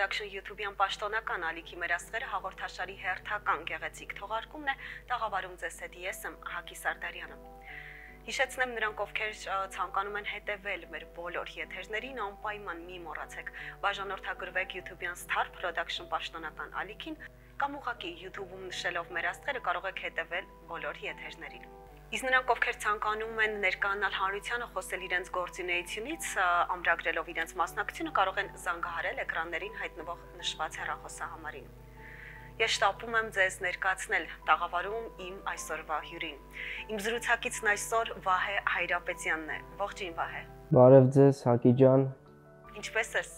Production YouTube-յան պաշտոնական ալիքի մեր աստղերը հաղորդաշարի հերթական գեղեցիկ թողարկումն է տաղավարում ձեզ հետ ես եմ Հակի Սարդարյանը։ Հիշեցնեմ նրանք, ովքեր ցանկանում են հետևել մեր բոլոր եթերներին, անպայման մի մոռացեք. բաժանորդագրվեք YouTube-յան Star Production պաշտոնական ալիքին կամ ուղղակի YouTube-ում նշելով մեր աստղերը կարող եք հետևել բոլոր եթերներին։ Իսկ նրանք, ովքեր ցանկանում են ներկայանալ հանրությանը խոսել իրենց գործունեությունից, ամրագրելով իրենց մասնակցությունը, կարող են զանգահարել էկրաններին հայտնվող նշված հեռախոսահամարին։ Ես շտապում եմ ձեզ ներկայացնել տաղավարում իմ այսօրվա հյուրին։ Իմ զրուցակիցն այսօր Վահե Հայրապետյանն է։ Ողջույն Վահե։ Բարև ձեզ, Հակի ջան։ Ինչպե՞ս ես։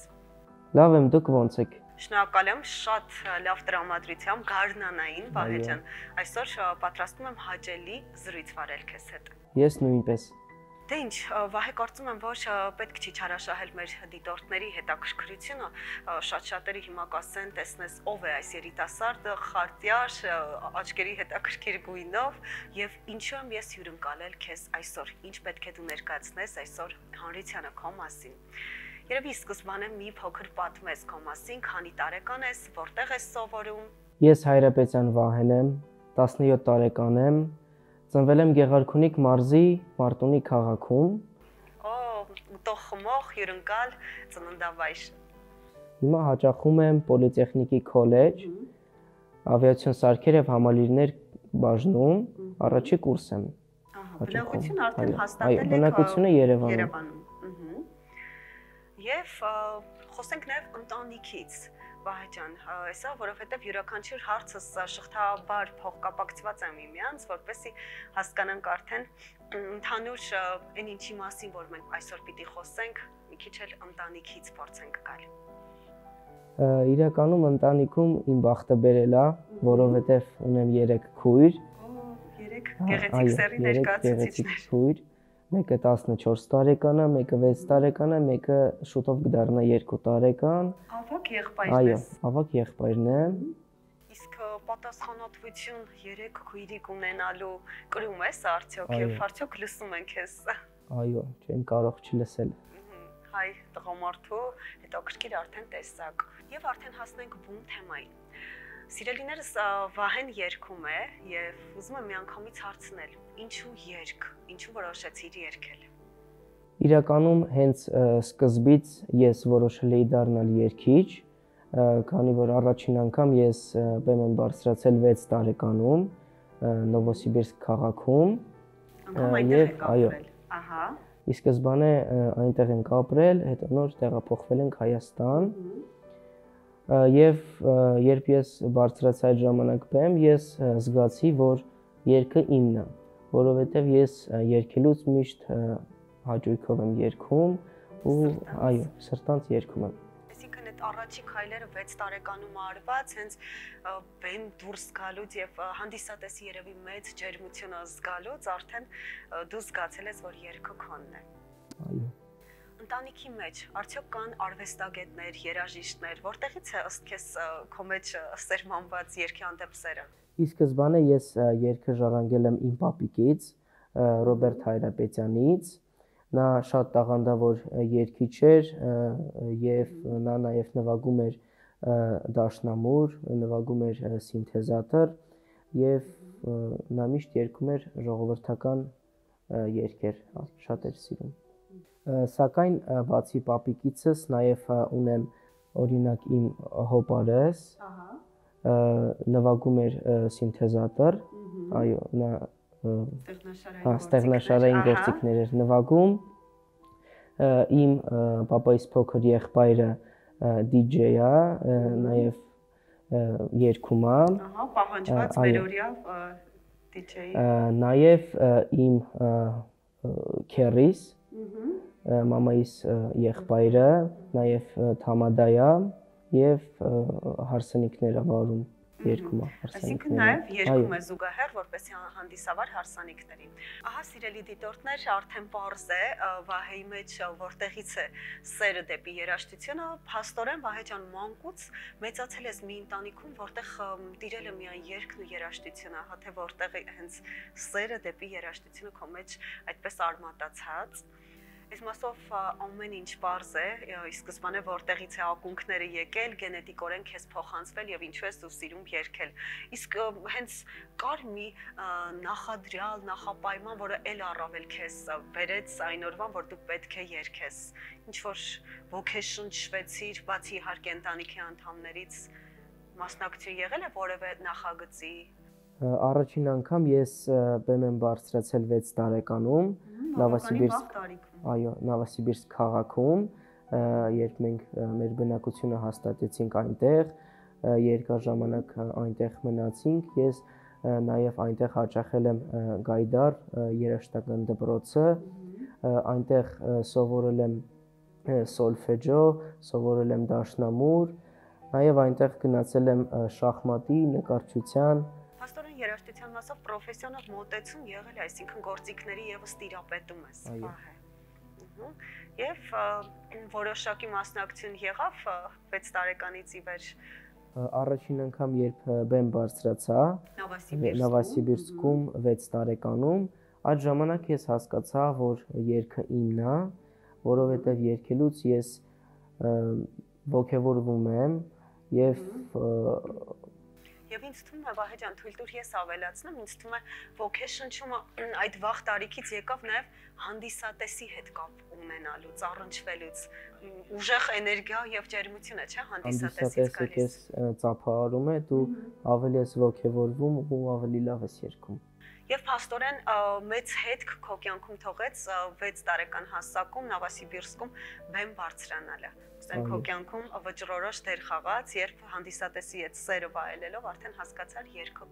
Լավ եմ, դուք ո՞նց եք։ Շնորհակալ եմ շատ լավ տրամադրությամբ Գարնանային Վահեջան։ Այսօր պատրաստում եմ հաճելի զրույց վարել քեզ հետ։ Ես նույնպես։ Դե ինչ, Վահե կարծում եմ, որ պետք չի չարաշահել մեր դիտորդների հետաքրքրությունը, շատ շատերը հիմա կասեն, տեսնես ով է այս երիտասարդը, խարտյար, աչքերի հետաքրքիր գույնով եւ ինչու եմ ես հյուրընկալել քեզ այսօր։ Ինչ պետք է դու ներկայացնես այսօր հանրությանը քո մասին։ Երևի սկզբանե մի փոքր պատմես քո մասին, քանի տարեկան ես, որտեղ ես սովորում։ Ես Հայրապետյան Վահեն եմ, 17 տարեկան եմ, ծնվել եմ Գեղարքունիք մարզի Մարտունի քաղաքում։ Օ, ուտող խմող, հյուրընկալ ծննդավայր։ Հիմա հաճախում եմ Պոլիտեխնիկի քոլեջ, ավիացիոն սարքեր եւ համալիրներ բաժնում, առաջի կուրս եմ։ Ահա, բնակություն արդեն հաստատել եք։ Այո, բնակությունը Երևանում։ Երևանում Եվ խոսենք նաև ընտանիքից։ Վահե ջան, հեսա, որովհետև յուրաքանչյուր հարցս շղթաբար փոխկապակցված է միմյանց, որպեսզի հասկանանք արդեն ընդհանուր այն ինչի մասին, որ մենք այսօր պիտի խոսենք, մի քիչ էլ ընտանիքից փորձենք գալ։ Իրականում ընտանիքում իմ բախտը բերել է, որովհետև ունեմ 3 քույր։ Օ, 3 գեղեցիկ սերի ներկայացուցիչներ։ Քույր Մեկը 14 տարեկան է, մեկը 6 տարեկան է, մեկը շուտով կդառնա 2 տարեկան։ Ավակ եղբայրն է։ Այո, ավակ եղբայրն է։ Իսկ պատասխանատվություն 3 քույրիկ ունենալու կրում ես արդյոք եւ արդյոք լսում են քեզ։ Այո, չեմ կարող չլսել հայ տղամարդու հետաքրքիր արդեն տեսակ եւ արդեն հասնենք բուն թեմային Սիրելիներս Վահեն երգում է եւ ուզում եմ միանգամից հարցնել. ինչու երգ, ինչու որոշեցիր երգել։ Իրականում հենց սկզբից ես որոշել էի դառնալ երգիչ, քանի որ առաջին անգամ ես բեմ եմ բարձրացել 6 տարեկանում Նովոսիբիրսկ քաղաքում։ Եվ այո։ Ահա։ Ի սկզբանե այնտեղ ենք ապրել, հետո նոր տեղափոխվել ենք Հայաստան։ Ահա եւ երբ ես բարձրացա այդ ժամանակ բեմ, ես զգացի, որ երգը իմն է, որովհետեւ ես երգելուց միշտ հաճույքով եմ երգում ու այո, սրտանց երգում եմ այսինքն այդ առաջի քայլերը 6 տարեկանում արված, հենց բեմ դուրս գալուց եւ հանդիսատեսի երևի մեծ ջերմությունը զգալուց արդեն դու զգացել ես, որ երգը քոնն է։ Այո ընտանիքի մեջ արդյոք կան արվեստագետներ, երաժիշտներ, որտեղից է ըստ քեզ քո մեջ սերմանված երկի հանդեպ սերը։ Ի սկզբանե ես երգը ժառանգել եմ իմ պապիկից, Ռոբերտ Հայրապետյանից։ Նա շատ տաղանդավոր երգիչ էր եւ նա նաեւ նվագում էր դաշնամուր, նվագում էր սինթեզատոր եւ նա միշտ երգում էր ժողովրդական երգեր, շատ էր սիրում սակայն բացի պապիկիցս նաև ունեմ օրինակ իմ հոպարես ահա նվագում էր սինթեզատոր այո նա հա ստեղնաշարային գործիքներ էր նվագում իմ papaիս փոքր եղբայրը DJ-ը նաև երգում է ահա պահանջված վերորյա DJ-ի նաև իմ քերիս մամայիս եղբայրը, նաև Թամադայա եւ հարսանիքները վարում երկում է հարսանիքները։ Այսինքն նաև երկում է զուգահեռ որպեսի հանդիսավար հարսանիքներին։ Ահա սիրելի դիտորդներ, արդեն པարզ է Վահեի մեջ որտեղից է սերը դեպի երաժշտությունը, փաստորեն Վահե ջան մանկուց մեծացել ես մի ընտանիքում, որտեղ տիրել է միայն երգն ու երաժշտությունը, հա թե որտեղ հենց սերը դեպի երաժշտությունը քո մեջ այդպես արմատացած Այս մասով ամեն ինչ པարզ է, ի սկզբանե որտեղից է ակունքները եկել, գենետիկորեն քեզ փոխանցվել եւ ինչու ես դու սիրում երկել։ Իսկ հենց կար մի նախադրյալ, նախապայման, որը ել առավել քեզ վերեց այն օրվան, որ դու պետք է երկես։ Ինչ որ ոգեշնչվեցիր, բացի իհարկե ընտանիքի անդամներից մասնակցություն եղել է որևէ նախագծի առաջին անգամ ես բեմ եմ բարձրացել 6 տարեկանում Նավասիբիրսկ այո Նավասիբիրսկ քաղաքում երբ մենք մեր բնակությունը հաստատեցինք այնտեղ երկար ժամանակ այնտեղ մնացինք ես նաև այնտեղ հաճախել եմ Գայդար երաժշտական դպրոցը այնտեղ սովորել եմ սոլֆեջո սովորել եմ դաշնամուր նաև այնտեղ գնացել եմ շախմատի նկարչության երաժշտության մասով պրոֆեսիոնալ մոտեցում եղել է, այսինքն գործիքների եւս տիրապետում ես պահե։ Եվ որոշակի մասնակցություն եղավ 6 տարեկանից ի վեր առաջին անգամ երբ բեմ բարձրացա Նավասիբիրսկում 6 տարեկանում այդ ժամանակ ես հասկացա որ երգը իմն է որովհետև երգելուց ես ողջևորվում եմ եւ Եվ ինձ թվում է Վահե ջան, թույլ տուր ես ավելացնեմ, ինձ թվում է ոգեշնչումը այդ վաղ տարիքից եկավ նաև հանդիսատեսի հետ կապ ունենալուց, առնչվելուց, ուժեղ էներգիա եւ ջերմություն է, չէ՞, հանդիսատեսից գալիս։ Հանդիսատեսը քեզ ծափահարում է, դու ավելի ես ոգևորվում ու ավելի լավ ես երգում։ Եվ փաստորեն մեծ հետք քո կյանքում թողեց 6 տարեկան հասակում Նավասիբիրսկում բեմ բարձրանալը ասեն քո կյանքում վճռորոշ դեր խաղաց, երբ հանդիսատեսի այդ սերը վայելելով արդեն հասկացար երկը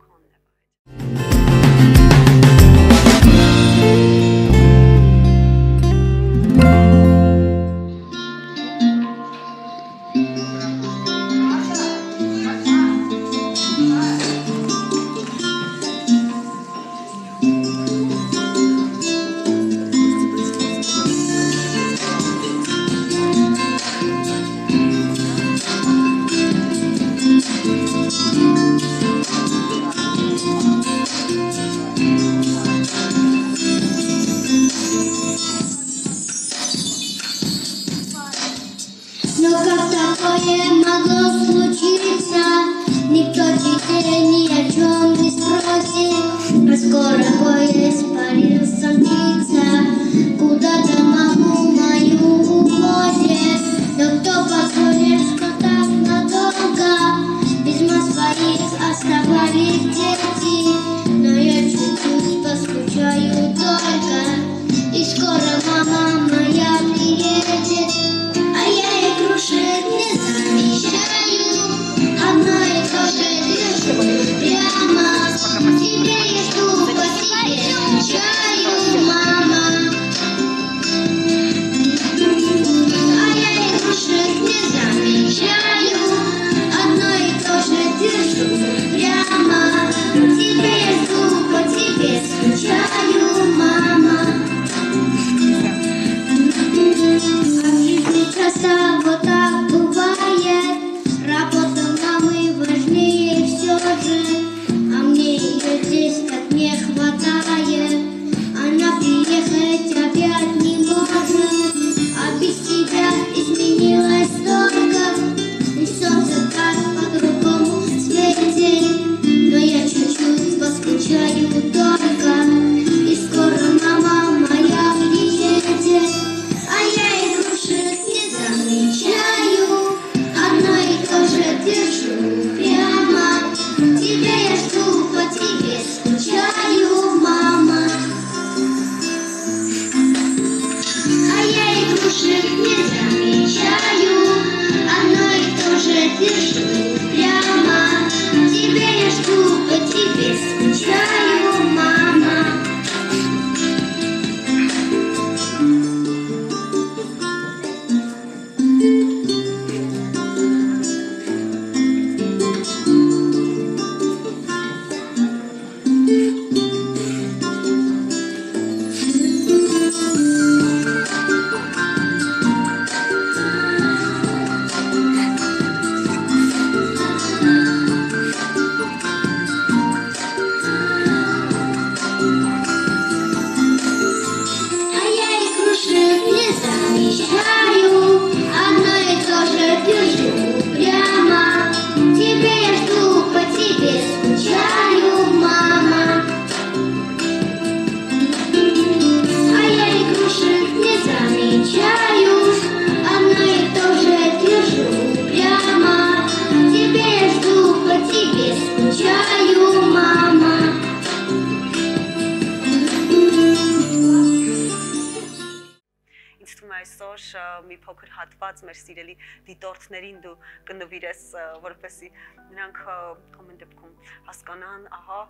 հատված մեր սիրելի դիտորդներին դու կնվիրես, որպեսի նրանք ամեն դեպքում հասկանան, ահա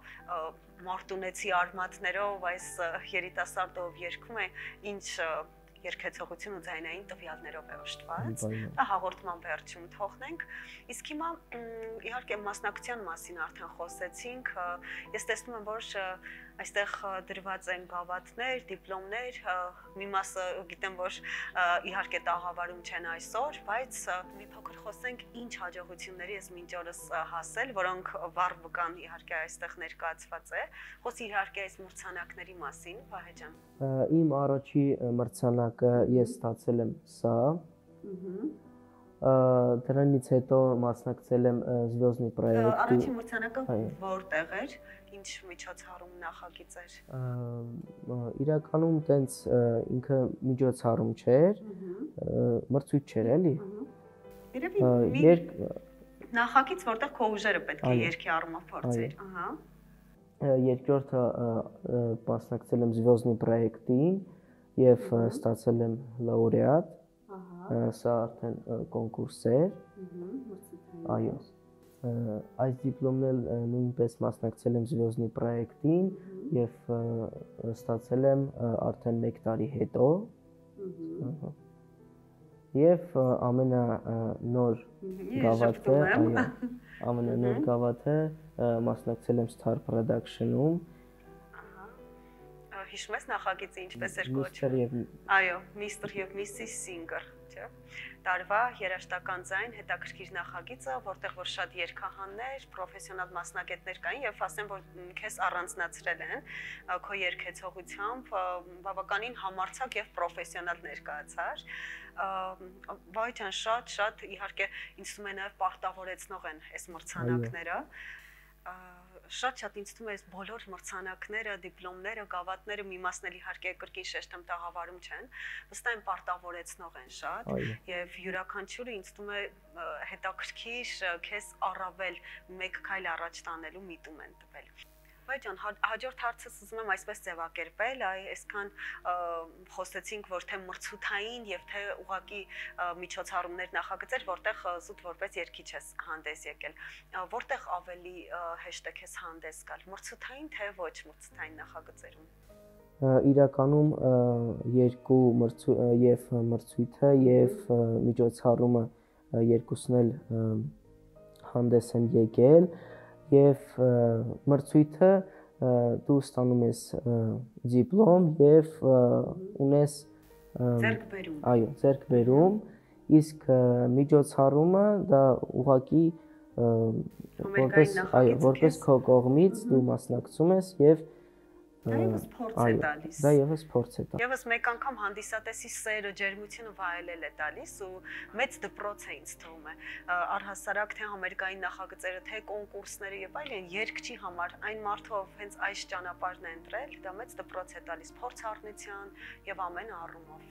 մարտունեցի արմատներով այս երիտասարդով երգում է, ինչ երկեցողություն ու ձայնային տվյալներով է օժտված։ Դա հաղորդման վերջում թողնենք։ Իսկ հիմա իհարկե մասնակցության մասին արդեն խոսեցինք։ Ես տեսնում եմ, որ այստեղ դրված են գավաթներ, դիպլոմներ, մի մասը գիտեմ, որ իհարկե տաղավարում չեն այսօր, բայց մի փոքր խոսենք ինչ հաջողությունների ես մինչ օրս հասել, որոնք վառ վկան իհարկե այստեղ ներկայացված է։ Խոսի իհարկե այս մրցանակների մասին, Վահե ջան։ Իմ առաջի մրցանակը ես ստացել եմ սա դրանից հետո մասնակցել եմ Զվյոզնի պրոյեկտի։ Առաջին մրցանակը որտեղ էր, ինչ միջոցառում նախագիծ էր։ Իրականում տենց ինքը միջոցառում չէր, մրցույթ չէր, էլի։ Երևի երկ նախագիծ, որտեղ քո ուժերը պետք է երկի առումով փորձեր, ահա։ Երկրորդը մասնակցել եմ Զվյոզնի պրոյեկտին եւ ստացել եմ լաուրեատ սա արդեն կոնկուրս է։ Այո։ Այս դիպլոմն էլ նույնպես մասնակցել եմ Զրոզնի պրոյեկտին եւ ստացել եմ արդեն 1 տարի հետո։ Եվ ամենանոր գավաթը, այո, ամենանոր գավաթը մասնակցել եմ Star Production-ում հիշում ես նախագիծը ինչպես էր կոչվում։ Այո, Mr. եւ Mrs. Singer չէ՞ տարվա երաշտական ձայն հետաքրքիր նախագիծը, որտեղ որ շատ երկհաններ, պրոֆեսիոնալ մասնագետներ կային եւ ասեմ, որ քեզ առանձնացրել են քո երկեցողությամբ բավականին համարցակ եւ պրոֆեսիոնալ ներկայացար վայ ջան շատ շատ իհարկե ինձ թվում է նաև պարտավորեցնող են այս մրցանակները շատ-շատ ինձ թվում է այս բոլոր մրցանակները, դիպլոմները, գավաթները մի մասն էլ իհարկե կրկին շեշտեմ տաղավարում չեն, վստահ եմ պարտավորեցնող են շատ եւ յուրաքանչյուրը ինձ թվում է հետաքրքիր քեզ առավել մեկ քայլ առաջ տանելու միտում են տվել։ Վայ ջան, հա, հաջորդ հարցս ուզում եմ այսպես ձևակերպել, այ այսքան խոսեցինք, որ թե մրցութային եւ թե ուղակի միջոցառումներ նախագծեր, որտեղ զուտ որպես երկիչ ես հանդես եկել։ Որտեղ ավելի հեշտ է քեզ հանդես գալ, մրցութային թե ոչ մրցութային նախագծերում իրականում երկու մրցու եւ մրցույթը եւ միջոցառումը երկուսն էլ հանդես են եկել եւ մրցույթը դու ստանում ես դիպլոմ եւ ունես ձերկբերում։ Այո, ձերկբերում, իսկ միջոցառումը դա ուղակի որպես այո, որպես քո կողմից դու մասնակցում ես եւ Դա եւս փորձ է տալիս։ Դա եւս փորձ է տալիս։ Եվս մեկ անգամ հանդիսատեսի սերը, ջերմությունը վայելել է տալիս ու մեծ դպրոց է ինձ թվում է։ Առհասարակ թե ամերիկայի նախագծերը, թե կոնկուրսները եւ այլն երկչի համար այն մարդով հենց այս ճանապարհն է ընտրել, դա մեծ դպրոց է տալիս փորձառնության եւ ամեն առումով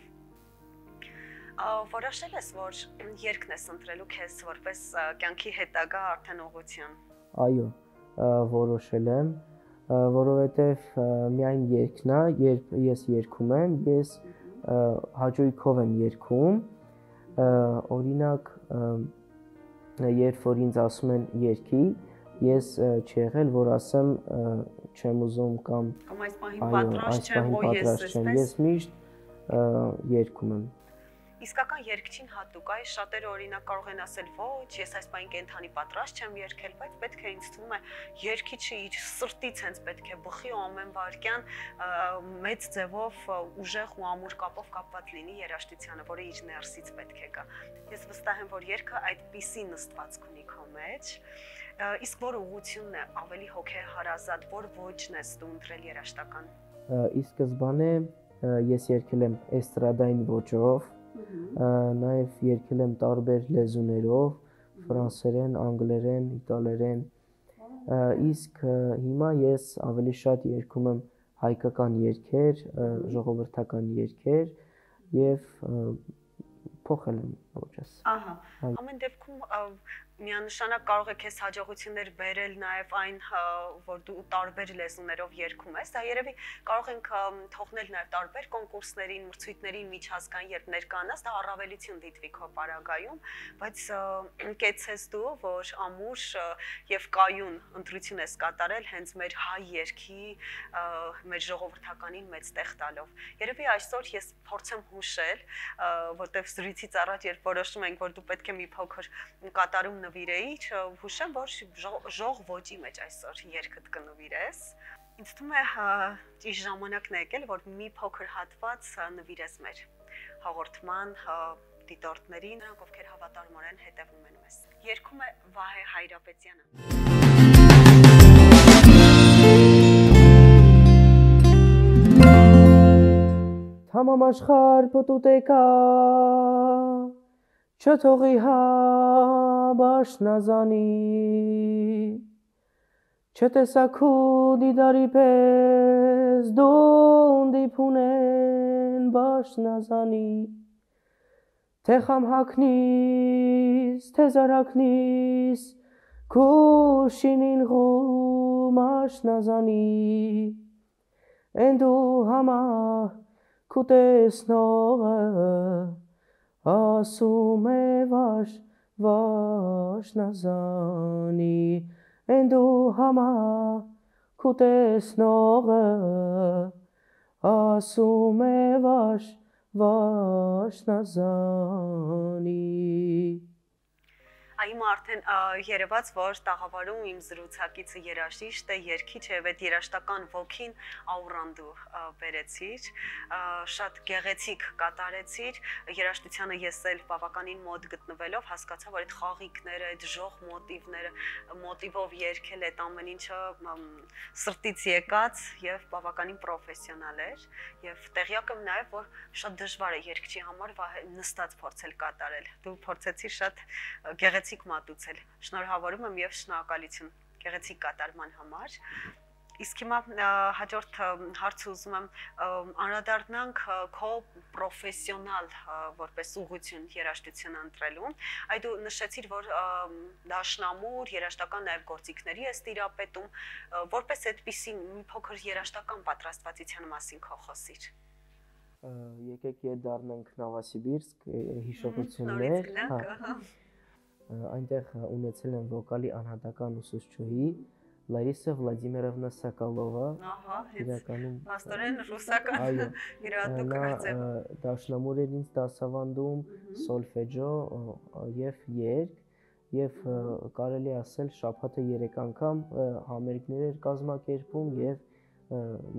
որոշել ես, որ երկն ես ընտրելու քեզ որպես կյանքի հետագա արդեն ուղղություն։ Այո, որոշել եմ, որովհետև միայն երկն է, երբ ես երգում եմ, ես հաճույքով եմ երգում։ Օրինակ, երբ որ ինձ ասում են երգի, ես չի եղել, որ ասեմ չեմ ուզում կամ կամ այս պահին պատրաստ չեմ, որ ես ես միշտ երգում եմ իսկական երկչին հատուկ այ շատերը օրինակ կարող են ասել ոչ ես այս բան կենթանի պատրաստ չեմ երկել բայց պետք է ինձ թվում է երկիչը իր սրտից հենց պետք է բխի ու ամեն վարքյան մեծ ձևով ուժեղ ու ամուր կապով կապված լինի երաշտությանը որը իր ներսից պետք է գա ես վստահ եմ որ երկը այդպիսի նստվածք ունի քո մեջ իսկ որ ուղությունն է ավելի հոգեհարազատ որ ոչն է դու ընտրել երաշտական ի սկզբանե ես երկել եմ էստրադային ոճով Նաև երգել եմ տարբեր լեզուներով՝ ֆրանսերեն, անգլերեն, իտալերեն։ Իսկ հիմա ես ավելի շատ երգում եմ հայկական երգեր, ժողովրդական երգեր եւ փոխել եմ ոչես։ Ահա։ Ամեն դեպքում միանշանակ կարող է քեզ հաջողություններ բերել նաև այն, որ դու տարբեր լեզուներով երգում ես։ Դա երևի կարող ենք թողնել նաև տարբեր կոնկուրսներին, մրցույթներին, միջազգային, երբ ներկանաս, դա առավելություն դիտվի քո պարագայում, բայց կեցես դու, որ ամուր եւ կայուն ընտրություն ես կատարել հենց մեր հայ երգի, մեր ժողովրդականին մեծ տեղ տալով։ Երևի այսօր ես փորձեմ հուշել, որտեվ զրույցից առաջ երբ որոշում ենք, որ դու պետք է մի փոքր կատարում նվիրեի, հուշեմ, որ ժող ոճի մեջ այսօր երկդ կնվիրես։ Ինձ թվում է ճիշտ ժամանակն է եկել, որ մի փոքր հատված նվիրես մեր հաղորդման դիտորդներին, նրանք ովքեր հավատարմորեն հետևում են մեզ։ Երկում է Վահե Հայրապետյանը։ Թամամ աշխարհ պտուտեկա չթողի հա բաշնազանի չտեսակու դիդարի պես դուն դիփունեն բաշնազանի թե խամ հակնիս թե զարակնիս քուշինին ղում աշնազանի են դու համա կուտեսնողը ասում է վաշ վաշնազանի են դու համա քու տեսնողը ասում է վաշ վաշնազանի Այ իմ արդեն երևաց, որ տաղավարում իմ զրուցակիցը երաժիշտ է, երգիչ է, այդ երաշտական ոգին աուրանդու բերեցիր, շատ գեղեցիկ կատարեցիր, երաշտությանը ես էլ բավականին մոտ գտնվելով հասկացա, որ այդ խաղիկները, այդ ժող մոտիվները, մոտիվով երգել այդ ամեն ինչը սրտից եկած եւ բավականին պրոֆեսիոնալ էր եւ տեղյակ եմ նաեւ, որ շատ դժվար է երգչի համար նստած փորձել կատարել։ Դու փորձեցիր շատ գեղեցիկ գեղեցիկ մատուցել։ Շնորհավորում եմ եւ շնորհակալություն գեղեցիկ կատարման համար։ Իսկ հիմա հաջորդ հարցը ուզում եմ անդրադառնանք քո պրոֆեսիոնալ որպես ուղություն երաժշտություն ընտրելուն։ Այդ դու նշեցիր, որ դաշնամուր, երաժշտական նաև գործիքների ես տիրապետում, որպես այդպիսի մի փոքր երաժշտական պատրաստվածության մասին քո խոսիր եկեք ետ դառնանք Նավասիբիրսկ հիշողություններ, հա այնտեղ ունեցել եմ վոկալի անհատական ուսուցչուհի Լարիսա Վլադիմիրովնա Սակալովա։ Ահա, իրականում աստորեն ռուսական իրատուկ կրծել։ Դաշնամուր էր ինձ դասավանդում սոլֆեջո եւ երգ եւ կարելի ասել շաբաթը 3 անգամ համերգներ էր կազմակերպում եւ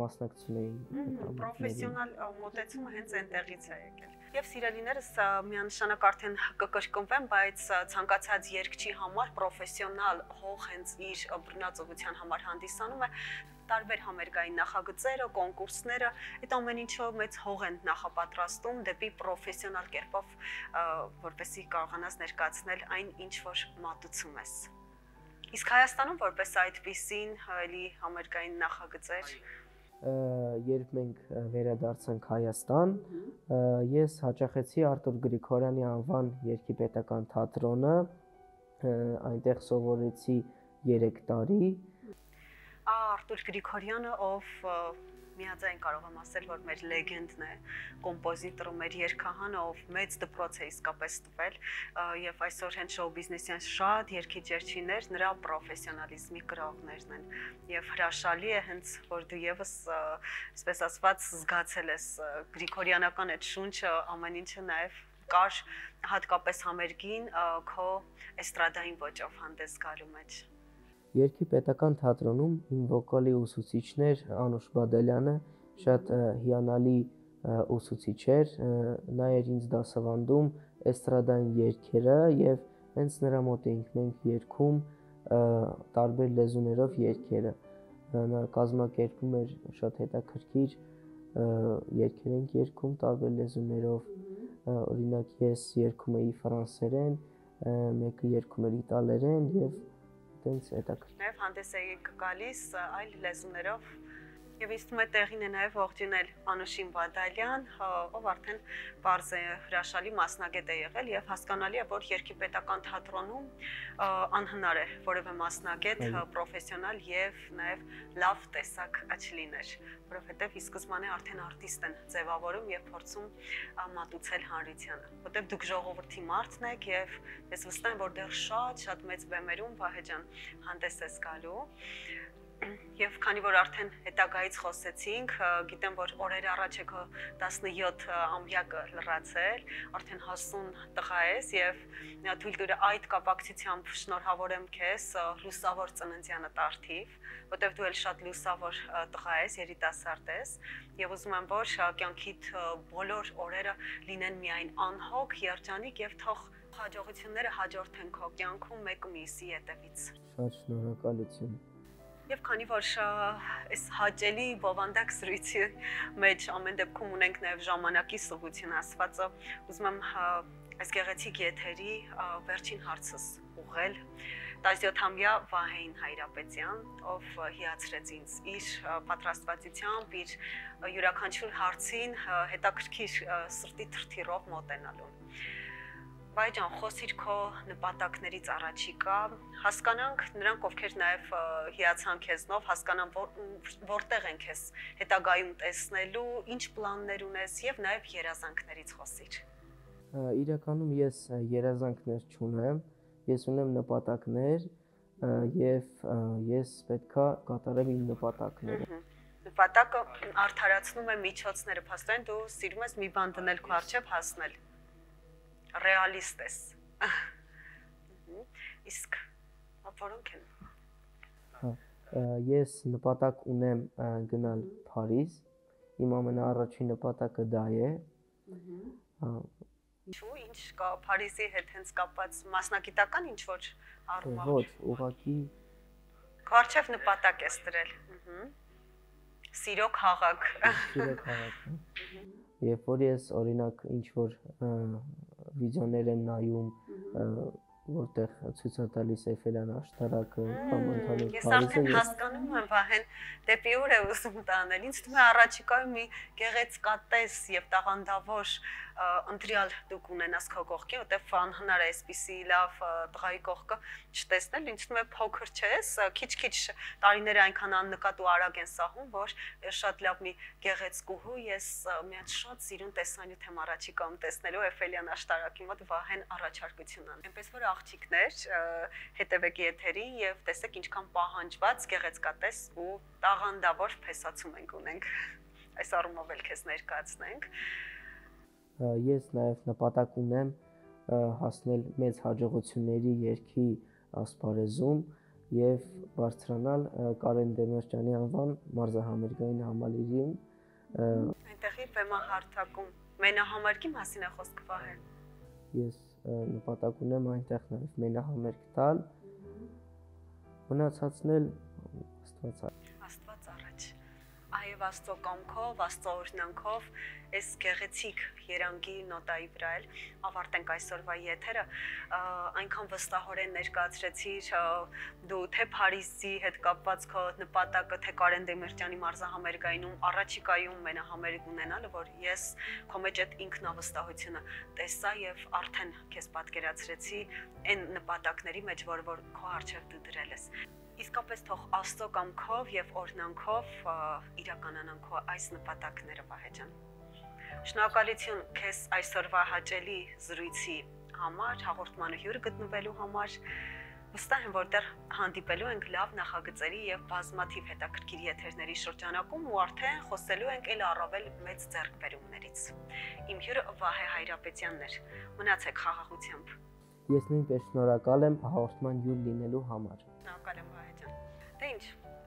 մասնակցում էին պրոֆեսիոնալ մոտեցումը հենց այնտեղից է եկել։ Եվ սիրելիներս միանշանակ արդեն կկրկնվեմ, բայց ցանկացած երգչի համար պրոֆեսիոնալ հող հենց իր բռնածովության համար հանդիսանում է տարբեր համերգային նախագծերը, կոնկուրսները, այդ ամեն ինչը մեծ հող են նախապատրաստում դեպի պրոֆեսիոնալ կերպով, որպեսզի կարողանաս ներկայացնել այն, ինչ որ մատուցում ես։ Իսկ Հայաստանում որպես այդպիսին էլի համերգային նախագծեր երբ մենք վերադարձանք Հայաստան, ես հաճախեցի Արտուր Գրիգորյանի անվան երկի պետական թատրոնը, այնտեղ սովորեցի 3 տարի։ Արտուր Գրիգորյանը, ով միաձայն կարող եմ ասել, որ մեր լեգենդն է, կոմպոզիտորը, մեր երգահանը, ով մեծ դպրոց է իսկապես տվել եւ այսօր հենց շոու բիզնեսյան շատ երկի ջերչիներ նրա պրոֆեսիոնալիզմի գրողներն են եւ հրաշալի է հենց որ դու եւս այսպես ասված զգացել ես գրիգորյանական այդ շունչը ամեն ինչը նաեւ կար հատկապես համերգին քո էստրադային ոճով հանդես գալու մեջ Երգի պետական թատրոնում իմ վոկալի ուսուցիչներ Անուշ Բադելյանը շատ հիանալի ուսուցիչ էր, նա էր ինձ դասավանդում էստրադային երգերը եւ հենց նրա մոտ էինք մենք երգում տարբեր լեզուներով երգերը։ Նա կազմակերպում էր շատ հետաքրքիր երգեր ենք երգում տարբեր լեզուներով։ Օրինակ ես երգում էի ֆրանսերեն, մեկը երգում էր իտալերեն եւ տենց հետաքրքիր։ Նաև հանդես եք գալիս այլ լեզուներով Եվ ինձ թվում է տեղին է նաև ողջունել Անուշին Բադալյան, ով արդեն բարձ է հրաշալի մասնագետ է եղել եւ հասկանալի է, որ երկի պետական թատրոնում անհնար է որևէ մասնագետ, պրոֆեսիոնալ եւ նաև լավ տեսակ չլիներ, որովհետեւ ի սկզբանե արդեն արտիստ են ձևավորում եւ փորձում մատուցել հանրությանը, որտեւ դուք ժողովրդի մարդն եք եւ ես վստահ եմ, որ դեռ շատ շատ մեծ բեմերում Վահե ջան հանդես ես գալու Եվ քանի որ արդեն հետագայից խոսեցինք, գիտեմ որ օրեր առաջ եք 17 ամյակը լրացել, արդեն հասուն տղա ես եւ թույլ տուր այդ կապակցությամբ շնորհավորեմ քեզ լուսավոր ծննդյանը տարթիվ, որտեվ դու էլ շատ լուսավոր տղա ես, երիտասարդ ես եւ ուզում եմ որ կյանքիդ բոլոր օրերը լինեն միայն անհոգ, երջանիկ եւ թող հաջողությունները հաջորդեն քո կյանքում մեկ մյուսի հետևից։ Շատ շնորհակալություն։ Եվ քանի որ այս հաճելի բովանդակ սրույցի մեջ ամեն դեպքում ունենք նաև ժամանակի սղություն ասվածը, ուզում եմ այս գեղեցիկ եթերի վերջին հարցս ուղղել 17-ամյա Վահեին Հայրապետյան, ով հիացրեց ինձ իր պատրաստվածությամբ, իր յուրաքանչյուր հարցին հետաքրքիր սրտի թրթիրով մոտենալուն։ Վայ ջան, խոսիր քո նպատակներից առաջիկա, հասկանանք նրանք ովքեր նաև հիացան քեզնով, հասկանան որտեղ են քեզ հետագայում տեսնելու, ինչ պլաններ ունես եւ նաև երազանքներից խոսիր։ Իրականում ես երազանքներ չունեմ, ես ունեմ նպատակներ եւ ես պետքա կատարեմ իմ նպատակները նպատակը արդարացնում է միջոցները, փաստորեն դու սիրում ես մի բան դնել քո արժև հասնել ռեալիստ ես։ Իսկ որոնք են։ Հա, ես նպատակ ունեմ գնալ Փարիզ։ Իմ ամենաառաջին նպատակը դա է։ Հա։ Ինչու ինչ կա Փարիզի հետ հենց կապված մասնագիտական ինչ որ առումով։ Ոչ, ուղղակի Քարչև նպատակ ես դրել։ Սիրո քաղաք։ Սիրո քաղաք։ Երբ որ ես օրինակ ինչ որ վիդեոներ եմ նայում, որտեղ ցույց է տալիս Էյֆելյան աշտարակը կամ ընդհանուր Փարիզը։ Ես արդեն հասկանում եմ, Վահեն, դեպի ուր է ուզում տանել։ Ինձ թվում է առաջիկայում մի գեղեցկատես եւ տաղանդավոր ընտրյալ դուք ունենաս քո կողքին, որտեղ անհնար է այսպիսի լավ տղայի կողքը չտեսնել, ինձ թվում է փոքր չես, քիչ-քիչ տարիները այնքան աննկատ ու արագ են սահում, որ շատ լավ մի գեղեցկուհու ես մի հատ շատ սիրուն տեսանյութ եմ առաջիկայում տեսնելու Էֆելյան աշտարակի մոտ Վահեն առաջարկություն ան։ Այնպես որ աղջիկներ, հետևեք եթերին եւ տեսեք ինչքան պահանջված գեղեցկատես ու տաղանդավոր փեսացում ենք ունենք այս առումով էլ քեզ ներկայացնենք ես նաև նպատակ ունեմ հասնել մեծ հաջողությունների երկի ասպարեզում եւ բարձրանալ Կարեն Դեմիրճյանի անվան մարզահամերգային համալիրում այնտեղի բեմահարթակում մենահամերգի մասին է խոսքը վահե ես նպատակ ունեմ այնտեղ նաև մենահամերգ տալ մնացածն էլ աստված եւ Աստծո կամքով, Աստծո օրհնանքով այս գեղեցիկ երանգի նոտայի վրա էլ ավարտենք այսօրվա եթերը այնքան վստահորեն ներկայացրեցիր դու թե Փարիզի հետ կապված քո նպատակը թե Կարեն Դեմիրճյանի մարզահամերգայինում առաջիկայում մենահամերգ ունենալը որ ես քո մեջ այդ ինքնավստահությունը տեսա եւ արդեն քեզ պատկերացրեցի այն նպատակների մեջ որ որ քո արժև դու դրել ես իսկապես թող Աստծո կամքով եւ օրհնանքով իրականանան քո այս նպատակները Վահեջան։ Շնորհակալություն քեզ այսօրվա հաճելի զրույցի համար, հաղորդմանը հյուր գտնվելու համար։ Վստահ եմ, որ դեռ հանդիպելու ենք լավ նախագծերի եւ բազմաթիվ հետաքրքիր եթերների շրջանակում ու արդեն խոսելու ենք ել առավել մեծ ձեռքբերումներից։ Իմ հյուրը Վահե Հայրապետյանն էր։ Մնացեք խաղաղությամբ։ Ես նույնպես շնորհակալ եմ հաղորդման հյուր լինելու համար։ Շնորհակալ եմ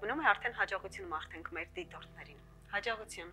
Դե մնում է արդեն հաջողություն մաղթենք մեր դիտորդներին։ Հաջողություն։